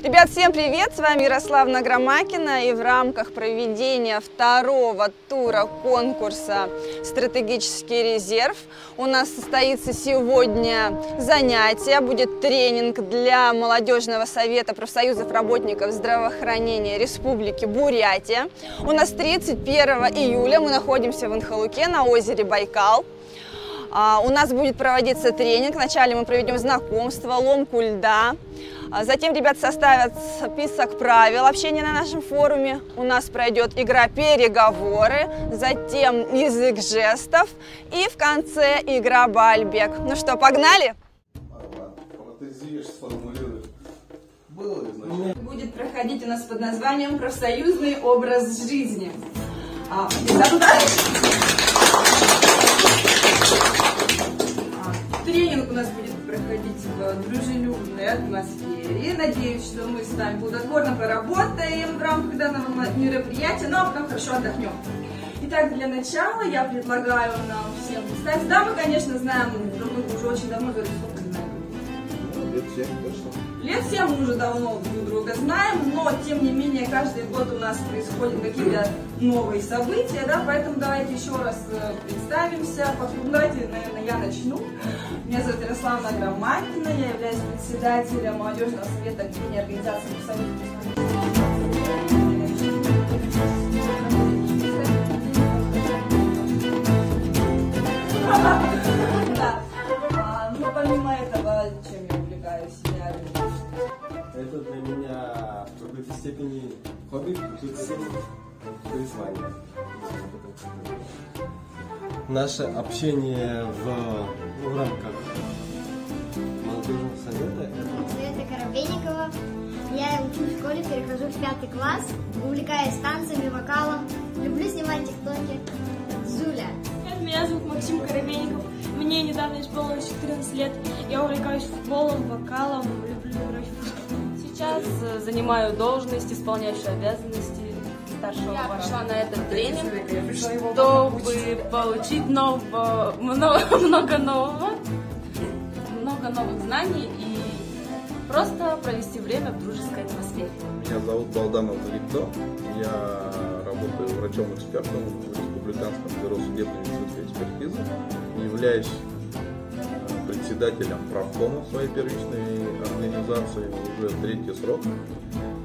Ребят, всем привет! С вами Ярославна Громакина и в рамках проведения второго тура конкурса «Стратегический резерв» у нас состоится сегодня занятие, будет тренинг для молодежного совета профсоюзов работников здравоохранения Республики Бурятия. У нас 31 июля мы находимся в Инхалуке на озере Байкал. А, у нас будет проводиться тренинг. Вначале мы проведем знакомство, ломку льда, затем ребят составят список правил общения на нашем форуме. У нас пройдет игра переговоры, затем язык жестов и в конце игра бальбек. Ну что, погнали? Будет проходить у нас под названием «Профсоюзный образ жизни». А, Тренинг у нас будет проходить в дружелюбной атмосфере. Надеюсь, что мы с вами плодотворно поработаем в рамках данного мероприятия, ну а потом хорошо отдохнем. Итак, для начала я предлагаю нам всем представить. Да, мы, конечно, знаем, мы уже очень давно, сколько лет 7 точно. Лет 7 мы уже давно друг друга знаем, но, тем не менее, каждый год у нас происходят какие-то новые события, да, поэтому давайте еще раз э, представимся. Давайте, наверное, я начну. Меня зовут Ярослава Громакина, я являюсь председателем молодежного совета объединения организации Да. А, ну, помимо этого, чем я увлекаюсь, я... Это для меня в какой-то степени хобби, в какой-то степени призвание наше общение в, в рамках молодежного совета. Это... Света Коробейникова. Я учусь в школе, перехожу в пятый класс, увлекаюсь танцами, вокалом, люблю снимать тиктоки. Зуля. Меня зовут Максим Коробейников. Мне недавно исполнилось 14 лет. Я увлекаюсь футболом, вокалом, люблю играть в футбол. Сейчас э, занимаю должность, исполняющую обязанности старшего Я пошла на этот тренинг, чтобы получить нового, много, много нового, много новых знаний и просто провести время в дружеской атмосфере. Меня зовут Балданов Даликто, я работаю врачом-экспертом в Республиканском бюро судебной медицинской экспертизы, являюсь э, председателем правкома своей первичной организации уже третий срок.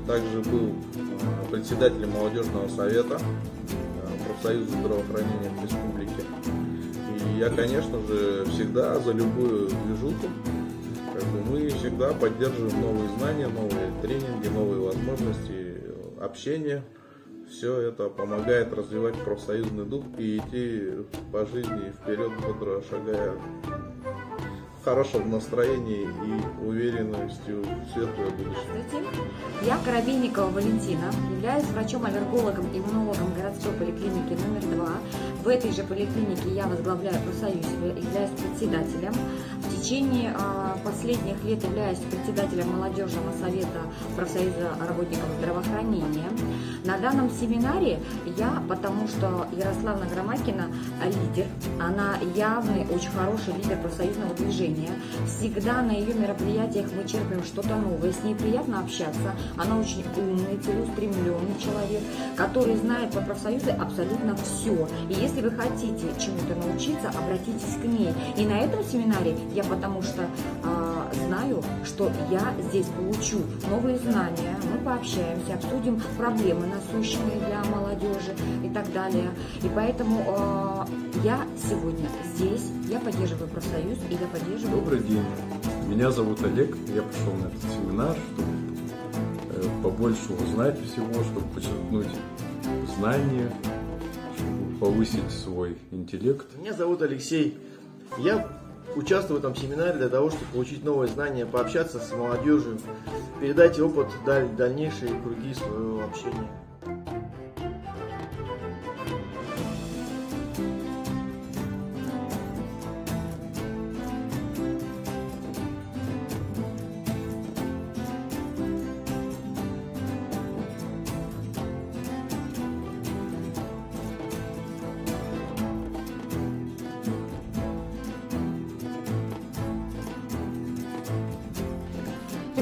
Также был э, председателем молодежного совета э, профсоюза здравоохранения в республике. И я, конечно же, всегда за любую движуху. Как бы мы всегда поддерживаем новые знания, новые тренинги, новые возможности общения. Все это помогает развивать профсоюзный дух и идти по жизни вперед, бодро шагая хорошем настроении и уверенностью в светлое будущее. Здравствуйте. Я Коробейникова Валентина, являюсь врачом-аллергологом и иммунологом городской поликлиники номер два. В этой же поликлинике я возглавляю профсоюз, являюсь председателем. В течение а, последних лет являюсь председателем молодежного совета профсоюза работников здравоохранения. На данном семинаре я, потому что Ярославна Громакина лидер, она явный, очень хороший лидер профсоюзного движения. Всегда на ее мероприятиях мы черпаем что-то новое, с ней приятно общаться. Она очень умный, целеустремленный человек, который знает по профсоюзу абсолютно все. И если вы хотите чему-то научиться, обратитесь к ней. И на этом семинаре я потому что э, знаю, что я здесь получу новые знания, мы пообщаемся, обсудим проблемы насущные для молодежи и так далее. И поэтому э, я сегодня здесь, я поддерживаю профсоюз и я поддерживаю... Добрый день, меня зовут Олег, я пришел на этот семинар, чтобы э, побольше узнать всего, чтобы подчеркнуть знания, чтобы повысить свой интеллект. Меня зовут Алексей. Я участвую в этом семинаре для того, чтобы получить новые знания, пообщаться с молодежью, передать опыт в дальнейшие круги своего общения.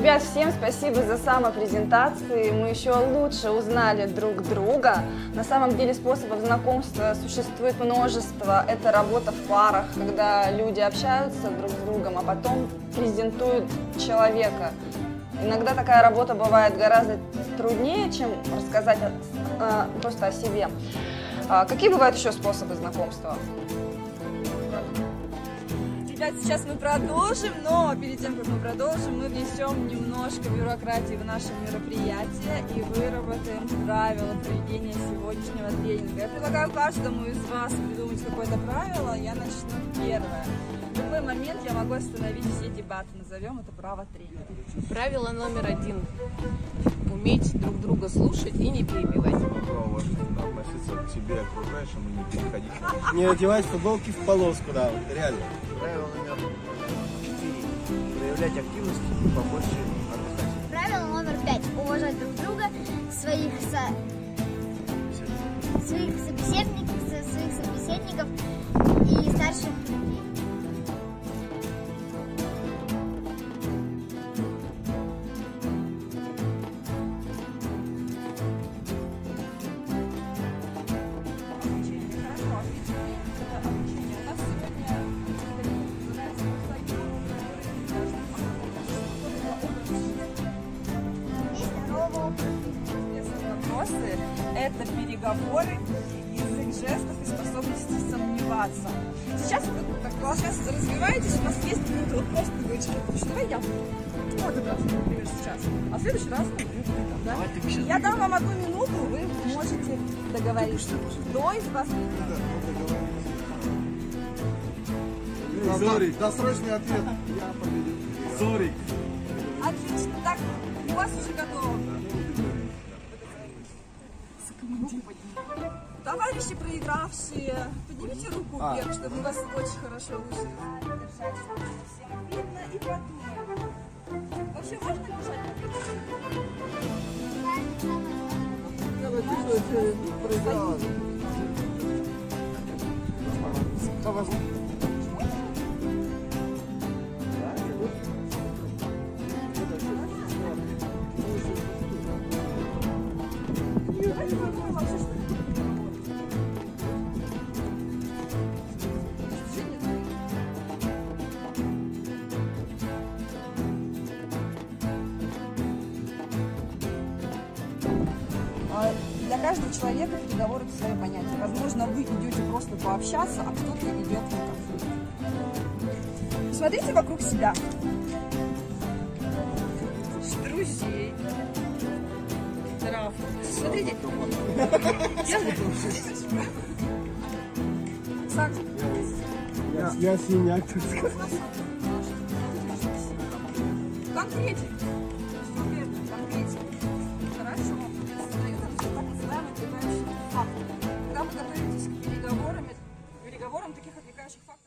Ребят, всем спасибо за самопрезентации. Мы еще лучше узнали друг друга. На самом деле способов знакомства существует множество. Это работа в парах, когда люди общаются друг с другом, а потом презентуют человека. Иногда такая работа бывает гораздо труднее, чем рассказать а, просто о себе. А, какие бывают еще способы знакомства? Ребят, сейчас мы продолжим, но перед тем, как мы продолжим, мы внесем немножко бюрократии в наше мероприятие и выработаем правила проведения сегодняшнего тренинга. Я предлагаю каждому из вас придумать какое-то правило, я начну первое. В любой момент я могу остановить все дебаты, назовем это право тренера. Правило номер один. Уметь друг друга слушать и не перебивать. Себе окружающим и не переходить Не одевать футболки в полоску, да, вот реально. Правило номер четыре. Проявлять активность и побольше отдыхать. Правило номер пять. Уважать друг друга, своих, со... своих собеседников, со- своих собеседников это переговоры, язык жестов и способности сомневаться. Сейчас вы так классно развиваетесь, у вас есть вы просто говорите, что давай я. Ну, вот это, например, сейчас. А в следующий раз ну, там, да? Я дам вам одну минуту, вы можете договориться. Кто из вас Зорик, досрочный ответ. Зорик. Отлично. Так, у вас уже готово. Товарищи проигравшие, поднимите руку вверх, чтобы у вас очень хорошо вышло. Держать, чтобы всем видно и подумаем. Вообще можно бежать? Давайте каждого человека переговоры это свое понятие. Возможно, вы идете просто пообщаться, а кто-то идет на конфликт. Смотрите вокруг себя. Друзей. Трав. Смотрите. Я синяк. Конкретик. Готовитесь к переговорам, переговорам таких отвлекающих факторов,